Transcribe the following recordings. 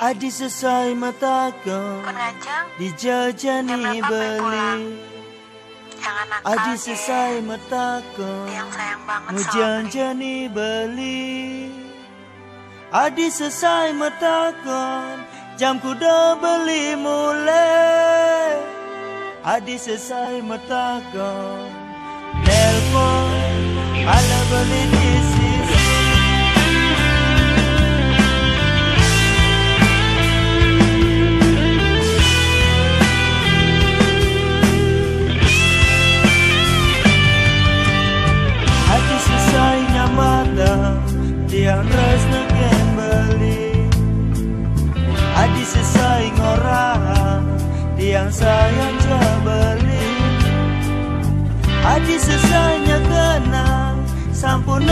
Adi sesai mataku. Dijajani beli. Adi sesai mataku. Mujanjani beli. Adi sesai mataku. Jamku dah beli mulai. Adi sesai mataku. Nelpon Ala beli yang resnu kembali Adi sesai orang Tiang sayang jual aji Adi sesanya kenal Sampun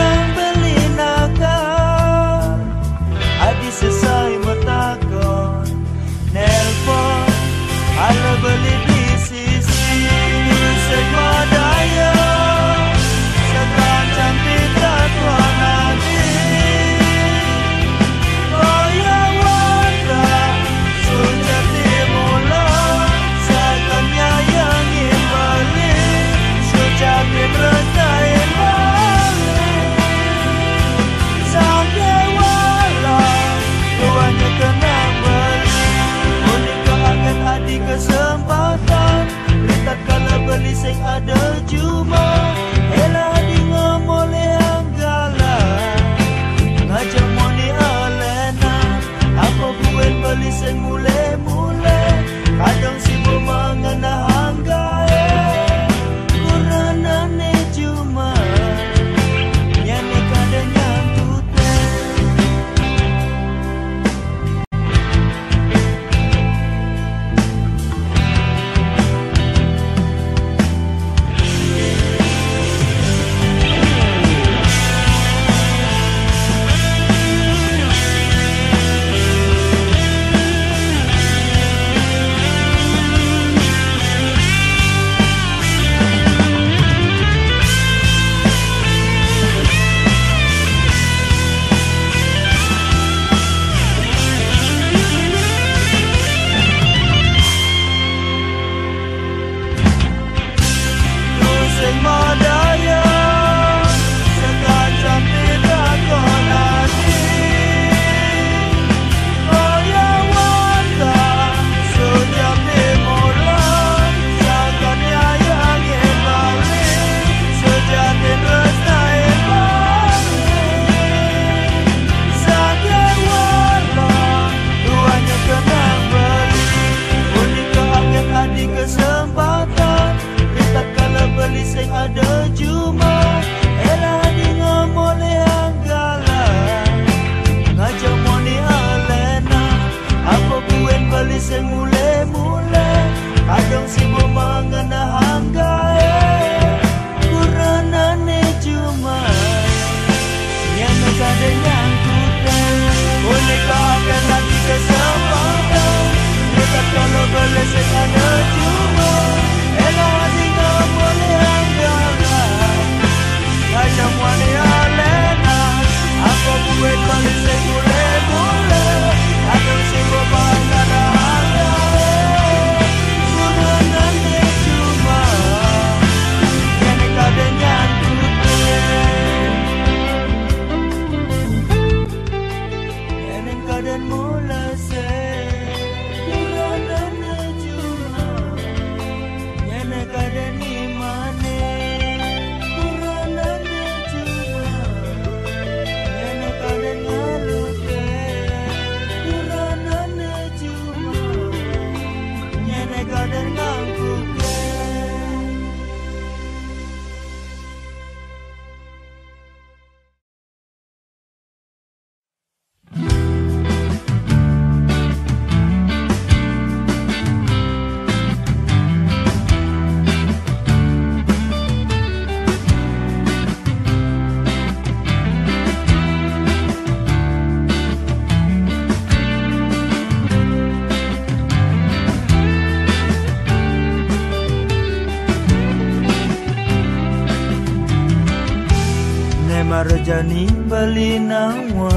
Marjani Balinawa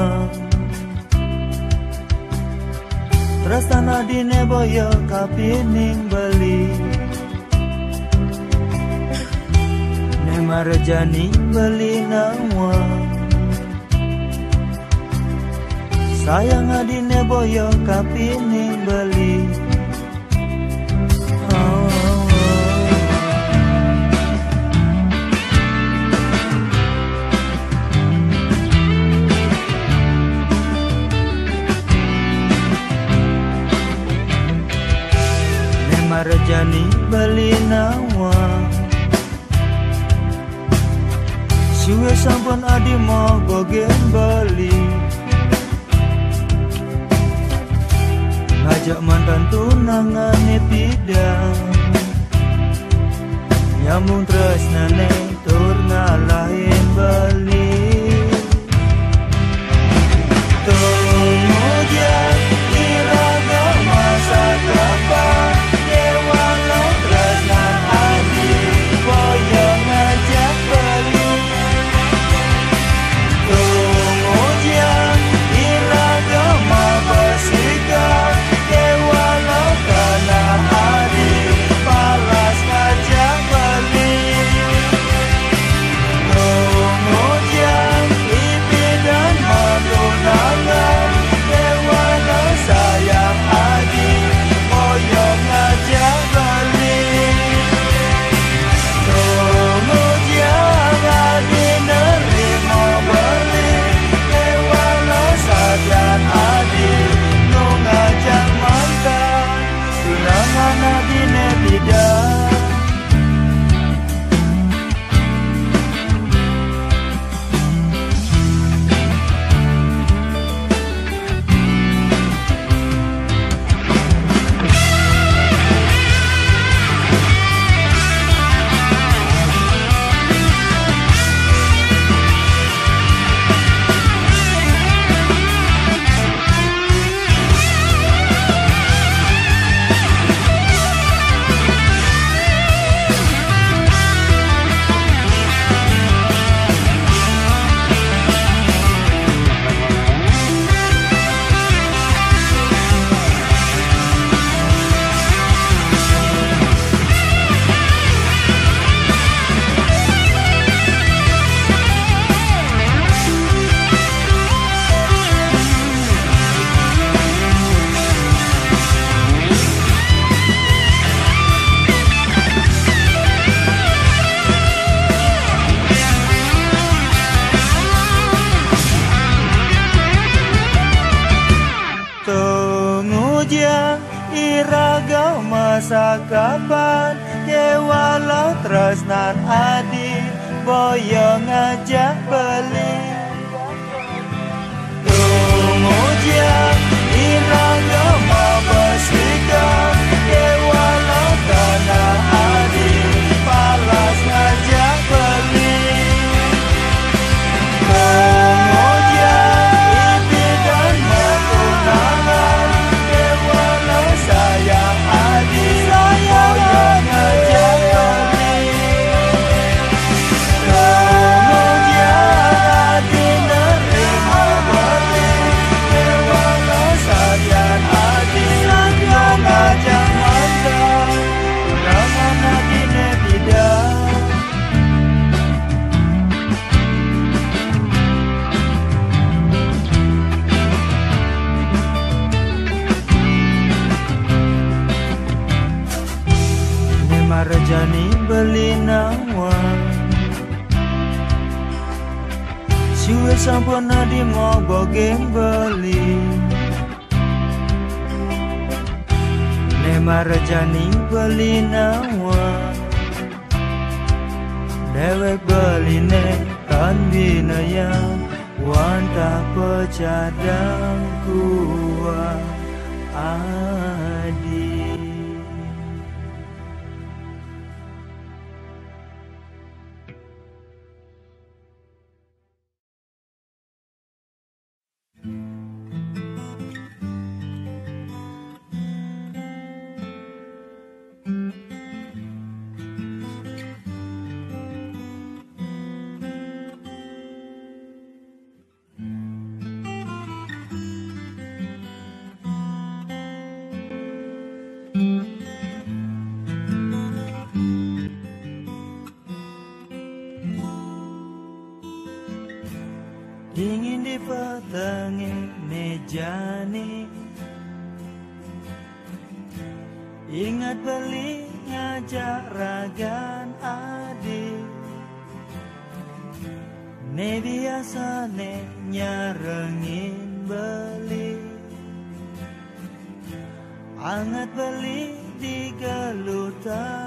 Tresna dine boyo kapining beli. Ne Marjani Balinawa Sayang adine boyo ya, kapining beli. Marjani beli nawa. Suwe sampun adi mau gogen beli Ngajak mantan tunangan tidak Nyambung tresnane tur ngalahin beli tresnan adi Boyo ngajak beli Suwe sampun adi mau bogeng beli. Ne marjani beli nawa Dewek beli ne kan binaya Wanta pecadang kuat Ati meja mejane Ingat beli ngajak ragan adi Ne biasane nyarengin beli. Angat beli di gelutan.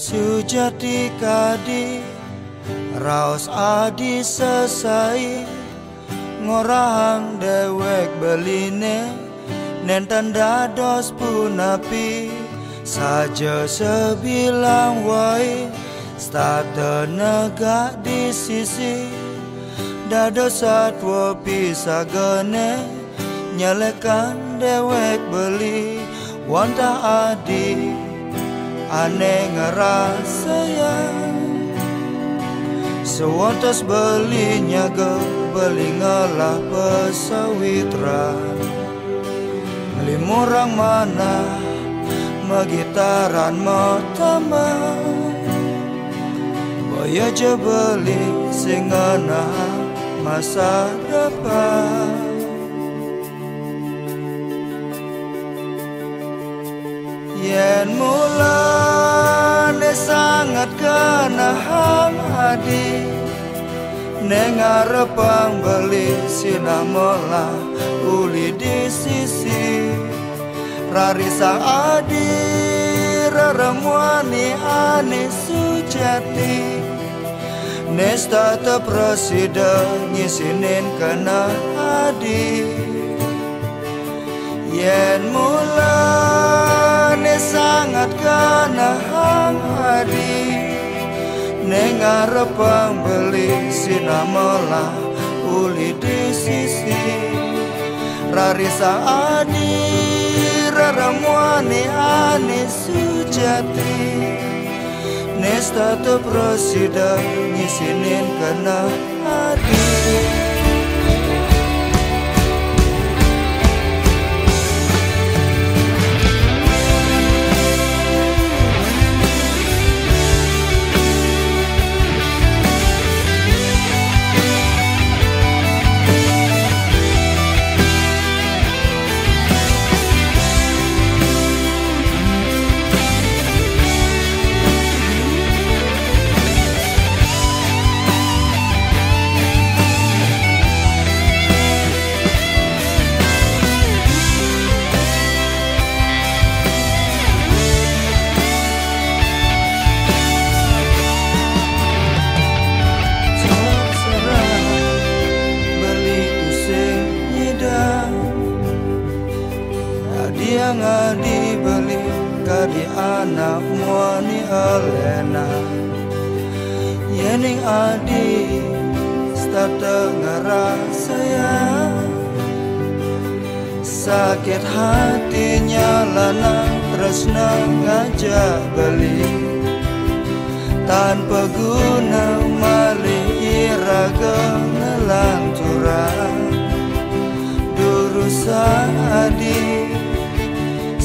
Sujati kadi Raos adi sesai. Ngorang dewek beline Nenten dados punapi Saja sebilang wai Stata negak di sisi. Dado satwa pisagane Nyelekan dewek beli. Wanta adi Aneh ngerasa ya. Sewantas belinya ke Beli ngalah pesawitran Limurang mana? Magitaran mau taman Boya je beli Singana masa depan. Yen mulane sangat kenahang hadi Neng arepang beli sinamola uli di sisi Rarisa adi raramwani ane sujati. Nesta te presiden ngisinin kena adi Yen mulane sangat kanahang hadi Neng arepang beli sinamola uli di sisi. Rarisa adi raramwani ane sujati. Nesta tu presiden ngisinin kena Adi yang adi beli kadi anak muani alena. Yening adi stata ngerasa ya. Sakit hatinya lana tresna ngajak beli. Tanpa guna malih iraga ngelanturan Durusa adi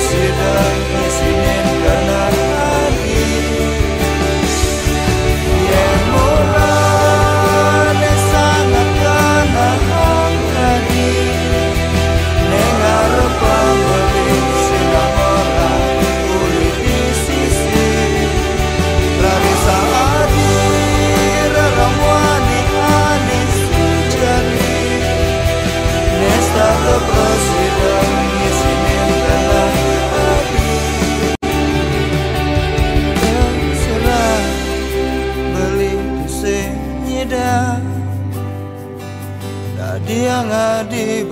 consider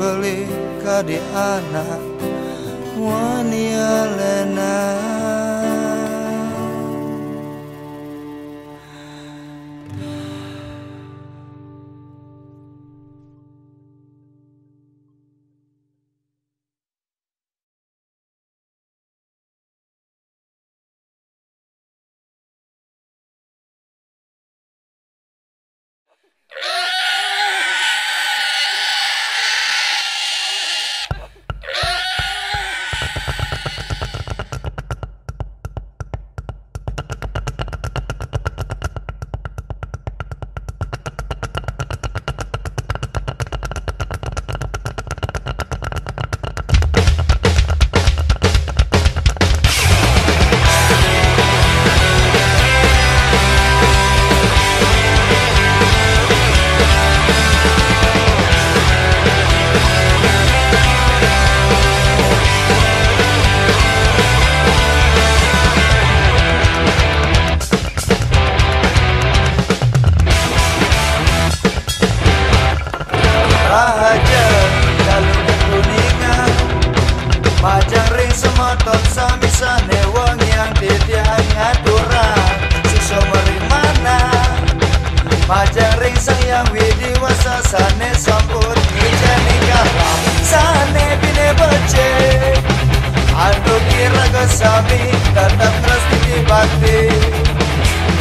beli kadi anak Wania lena Ah! sami tetap terus tinggi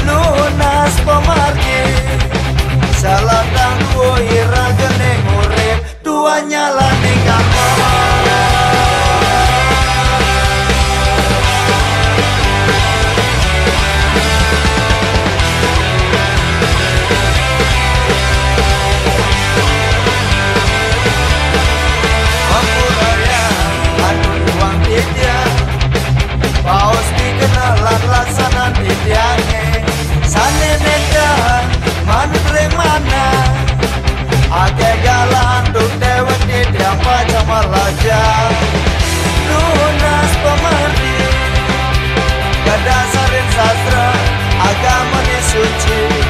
lunas pemargi salam dangduo ira gening urip. Dua nyala saja Lunas pemerdi Pada sarin sastra Agama ini suci.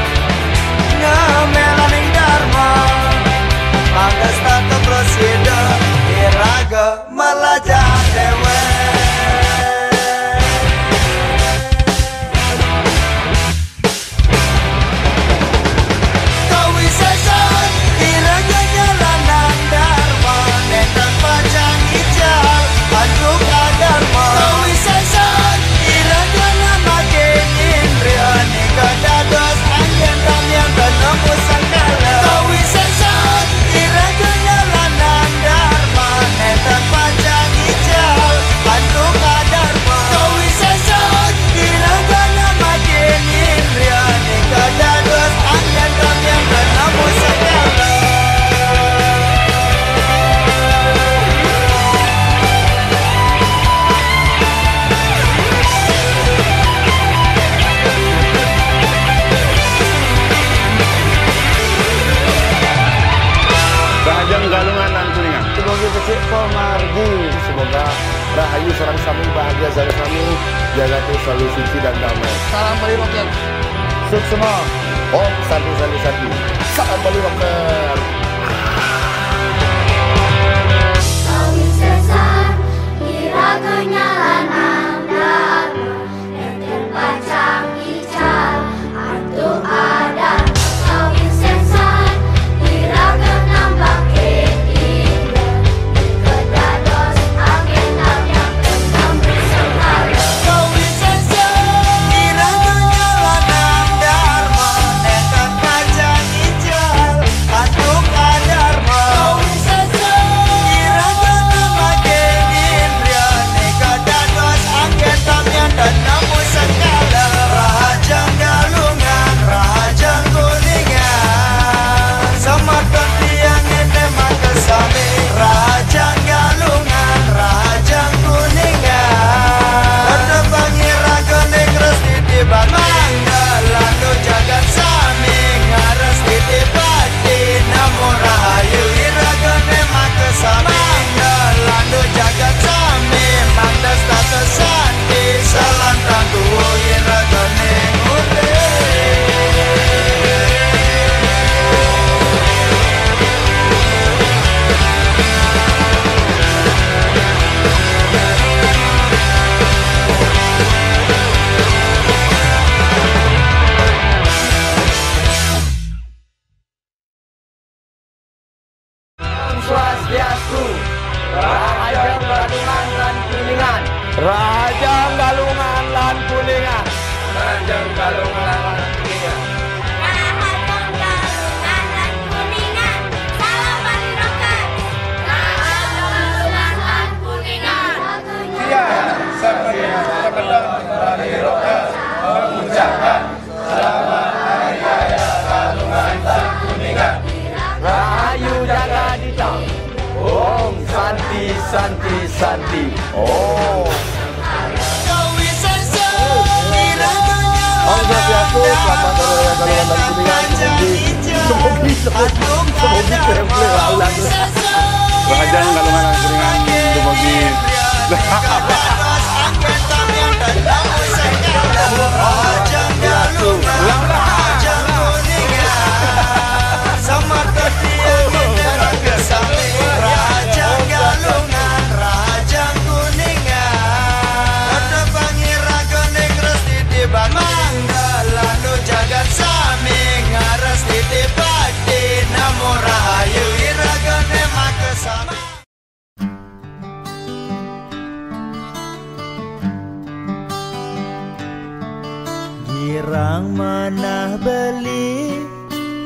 Irang mana beli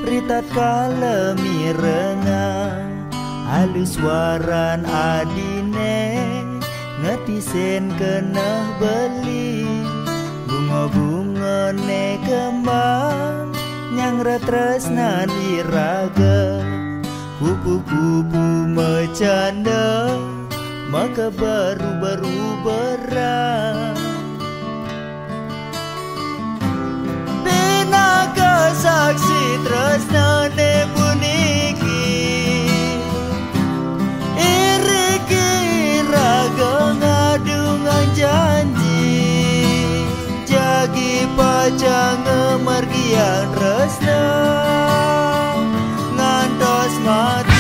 rita kalemi renang Halus waran adine Ngeti sen kena beli. Bunga-bunga ne kembang Nyang retresna iraga Kupu-kupu mecanda Maka baru-baru berang. saksi tresna te puniki. Iriki raga ngadungan janji jagi pacang margian resna ngantos mati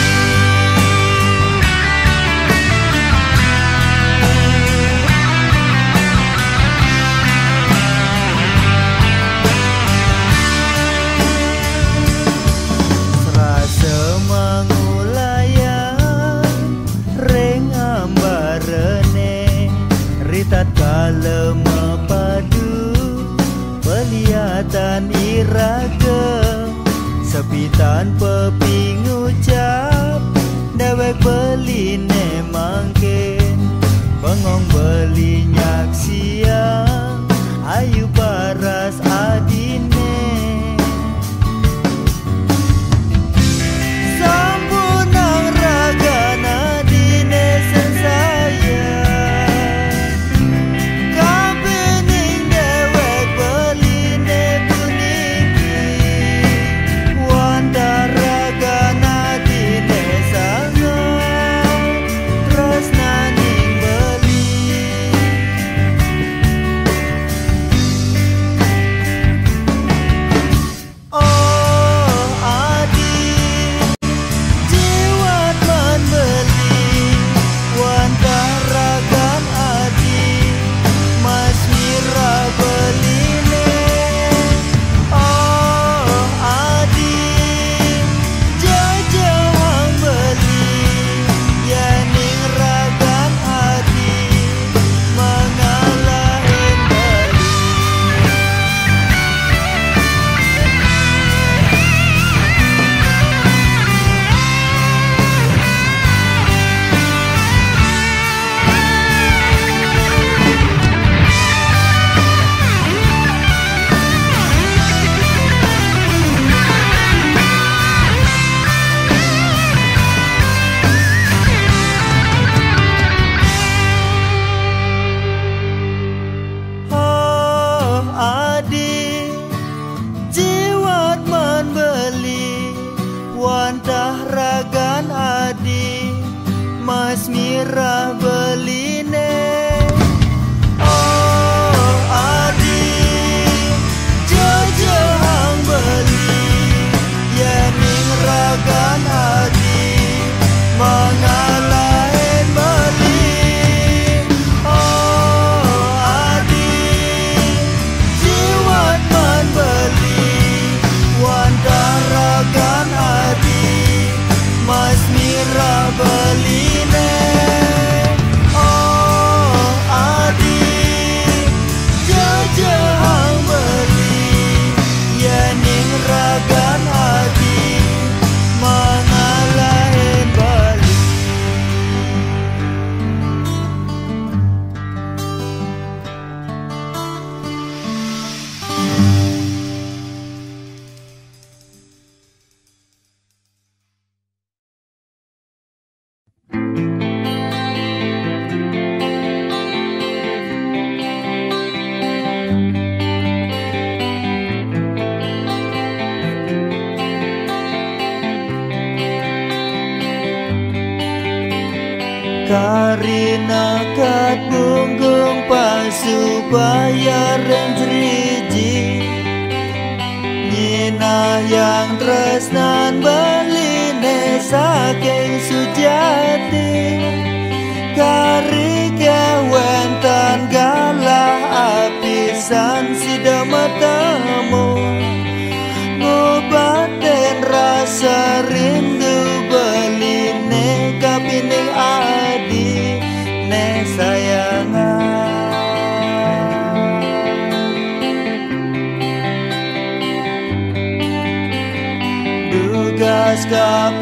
nenek sayangan. Dugaskah